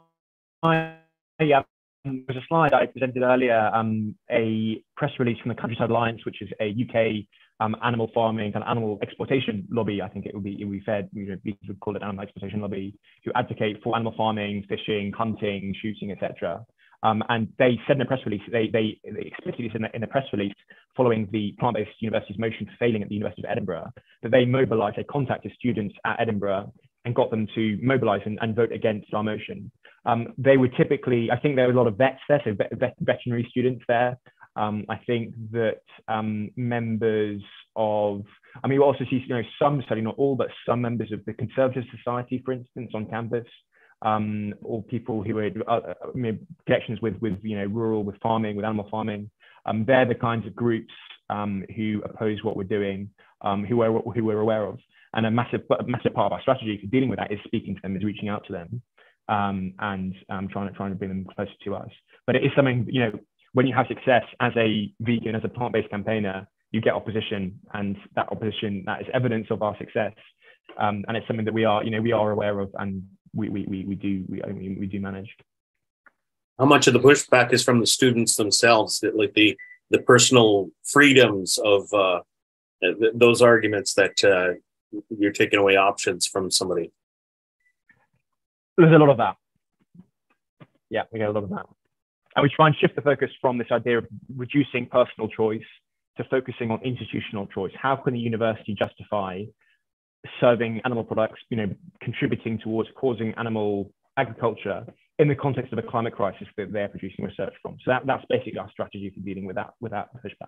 my yeah, there's a slide I presented earlier, um, a press release from the Countryside Alliance, which is a UK um, animal farming and animal exploitation lobby. I think it would be it would be fair, you know, we would call it animal exploitation lobby, who advocate for animal farming, fishing, hunting, shooting, etc. Um, and they said in a press release, they, they, they explicitly said in, a press release following the plant-based university's motion failing at the University of Edinburgh, that they mobilized, they contacted students at Edinburgh and got them to mobilize and, and vote against our motion. Um, they would typically, I think there were a lot of vets there, so vet, vet, veterinary students there. Um, I think that um, members of, I mean, we also see, you know, some, certainly not all, but some members of the Conservative Society, for instance, on campus, um, or people who had uh, uh connections with, with, you know, rural, with farming, with animal farming. Um, they're the kinds of groups um, who oppose what we're doing, um, who, are, who we're aware of. And a massive, massive part of our strategy for dealing with that is speaking to them, is reaching out to them um, and um, trying to trying to bring them closer to us. But it is something you know when you have success as a vegan, as a plant-based campaigner, you get opposition, and that opposition that is evidence of our success, um, and it's something that we are you know we are aware of, and we we we, we do we, I mean, we do manage. How much of the pushback is from the students themselves, that like the the personal freedoms of uh, th- those arguments that uh, you're taking away options from somebody? there's a lot of that. Yeah, we get a lot of that. And we try and shift the focus from this idea of reducing personal choice to focusing on institutional choice. How can the university justify serving animal products, you know, contributing towards causing animal agriculture in the context of a climate crisis that they're producing research from? So that, that's basically our strategy for dealing with that, with that pushback.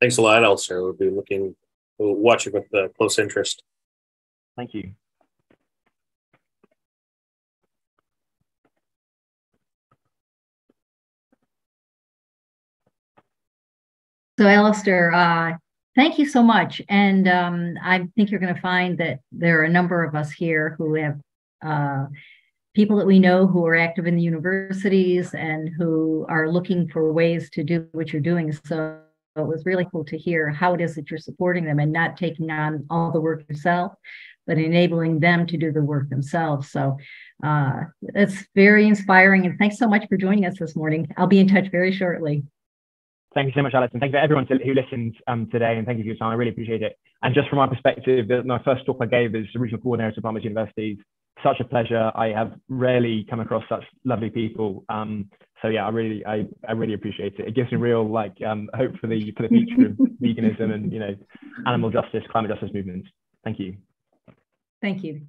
Thanks a lot, Alistair. We'll be looking, we'll watch it with uh, close interest. Thank you. So, Alistair, uh, thank you so much. And um, I think you're going to find that there are a number of us here who have uh, people that we know who are active in the universities and who are looking for ways to do what you're doing. So, it was really cool to hear how it is that you're supporting them and not taking on all the work yourself, but enabling them to do the work themselves. So, uh, it's very inspiring. And thanks so much for joining us this morning. I'll be in touch very shortly. Thank you so much, Alison. Thank you for everyone who listened um, today, and thank you for your time. I really appreciate it. And just from my perspective, my first talk I gave as regional coordinator of Palmer's Universities, such a pleasure. I have rarely come across such lovely people. Um, so yeah, I really, I, I really appreciate it. It gives me real like um, hope for the for the future of veganism and you know, animal justice, climate justice movements. Thank you. Thank you.